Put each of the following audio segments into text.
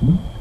Hmm?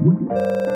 Musik